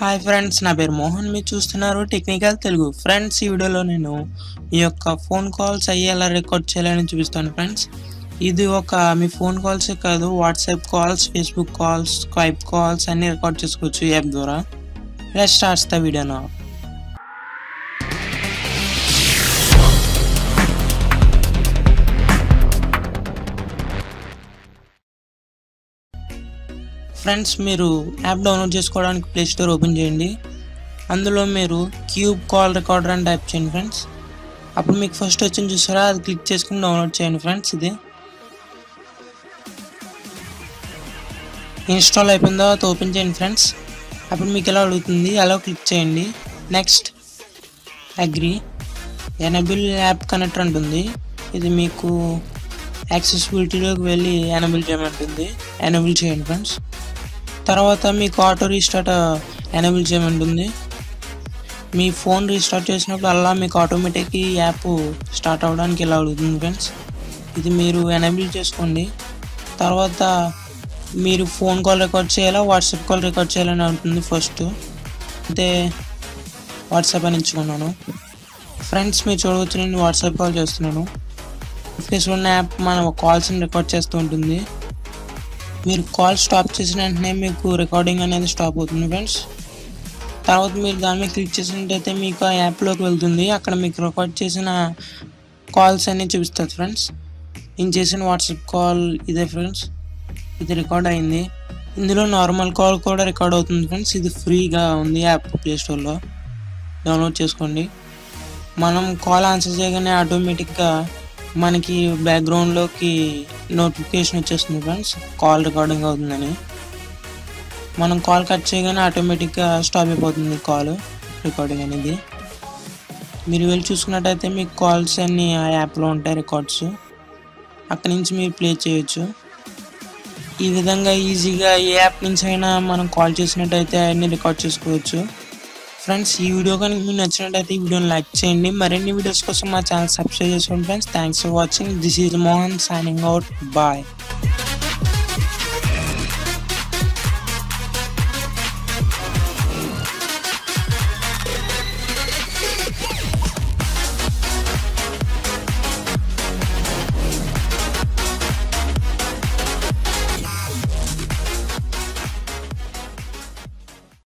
Hi friends నా పేరు మోహన్. మీరు చూస్తున్నారు టెక్నికల్ తెలుగు ఫ్రెండ్స్ ఈ వీడియోలో నేను మీ యొక్క ఫోన్ కాల్స్ అయ్యి ఎలా రికార్డ్ చేయాలని చూపిస్తాను ఫ్రెండ్స్ ఇది ఒక మీ ఫోన్ కాల్సే కాదు WhatsApp calls Facebook calls Skype calls అన్నీ రికార్డ్ చేసుకోవచ్చు ఈ యాప్ ద్వారా. లెట్ స్టార్ట్స్ ద వీడియో నా ఫ్రెండ్స్ మీరు యాప్ డౌన్లోడ్ చేసుకోవడానికి ప్లే స్టోర్ ఓపెన్ చేయండి. అందులో మీరు క్యూబ్ కాల్ రికార్డర్ అని టైప్ చేయండి ఫ్రెండ్స్. అప్పుడు మీకు ఫస్ట్ వచ్చింది చూసారా? అది క్లిక్ చేసుకుని డౌన్లోడ్ చేయండి ఫ్రెండ్స్ ఇది. ఇన్స్టాల్ అయిపోయిన తర్వాత ఓపెన్ చేయండి ఫ్రెండ్స్. అప్పుడు మీకు ఎలా అడుగుతుంది? అలా క్లిక్ చేయండి. Next agri enable app connector ఉంటుంది ఇది మీకు యాక్సెసిబిలిటీలోకి వెళ్ళి ఎనబుల్ చేయమంటుంది. ఎనబుల్ చేయండి ఫ్రెండ్స్. తర్వాత మీకు ఆటో రీస్టార్ట్ ఎనేబుల్ చేయమంటుంది మీ ఫోన్ రీస్టార్ట్ చేసినప్పుడు అలా మీకు ఆటోమేటిక్ ఈ యాప్ స్టార్ట్ అవ్వడానికి ఇలా అడుగుతుంది ఫ్రెండ్స్. ఇది మీరు ఎనేబుల్ చేసుకోండి. తర్వాత మీరు ఫోన్ కాల్ రికార్డ్ చేయాలా వాట్సాప్ కాల్ రికార్డ్ చేయాలని ఉంటుంది ఫస్ట్. అయితే వాట్సాప్ అని ఎంచుకున్నాను. ఫ్రెండ్స్ మీరు చూడవచ్చు నేను వాట్సాప్ కాల్ చేస్తున్నాను. నోటిఫికేషన్ ఉన్న యాప్ మన కాల్స్ని రికార్డ్ చేస్తూ ఉంటుంది. మీరు కాల్ స్టాప్ చేసిన వెంటనే మీకు రికార్డింగ్ అనేది స్టాప్ అవుతుంది ఫ్రెండ్స్ తర్వాత మీరు దాని మీద క్లిక్ చేసినట్టయితే మీకు ఆ యాప్లోకి వెళ్తుంది. అక్కడ మీకు రికార్డ్ చేసిన కాల్స్ అన్నీ చూపిస్తుంది ఫ్రెండ్స్ నేను చేసిన వాట్సాప్ కాల్ ఇదే ఫ్రెండ్స్ ఇది రికార్డ్ అయింది. ఇందులో నార్మల్ కాల్ కూడా రికార్డ్ అవుతుంది ఫ్రెండ్స్ ఇది ఫ్రీగా ఉంది యాప్ ప్లేస్టోర్లో డౌన్లోడ్ చేసుకోండి. మనం కాల్ ఆన్సర్ చేయగానే ఆటోమేటిక్గా మనకి బ్యాక్గ్రౌండ్లోకి నోటిఫికేషన్ వచ్చేస్తుంది ఫ్రెండ్స్ కాల్ రికార్డింగ్ అవుతుందని. మనం కాల్ కట్ చేయగానే ఆటోమేటిక్గా స్టాప్ అయిపోతుంది కాల్ రికార్డింగ్ అనేది. మీరు వెళ్ళి చూసుకున్నట్టయితే మీకు కాల్స్ అన్నీ ఆ యాప్లో ఉంటాయి రికార్డ్స్ అక్కడి నుంచి మీరు ప్లే చేయొచ్చు. ఈ విధంగా ఈజీగా ఏ యాప్ నుంచి అయినా మనం కాల్ చేసినట్టయితే అవన్నీ రికార్డ్ చేసుకోవచ్చు. ఫ్రెండ్స్ ఈ వీడియో కనుక మీకు నచ్చినట్టయితే ఈ వీడియోని లైక్ చేయండి. మరిన్ని వీడియోస్ కోసం మా ఛానల్ సబ్స్క్రైబ్ చేసుకోండి friends. Thanks for watching this is Mohan signing out bye